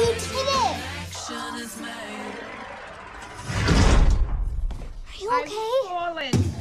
He did it! Are you I'm okay? falling.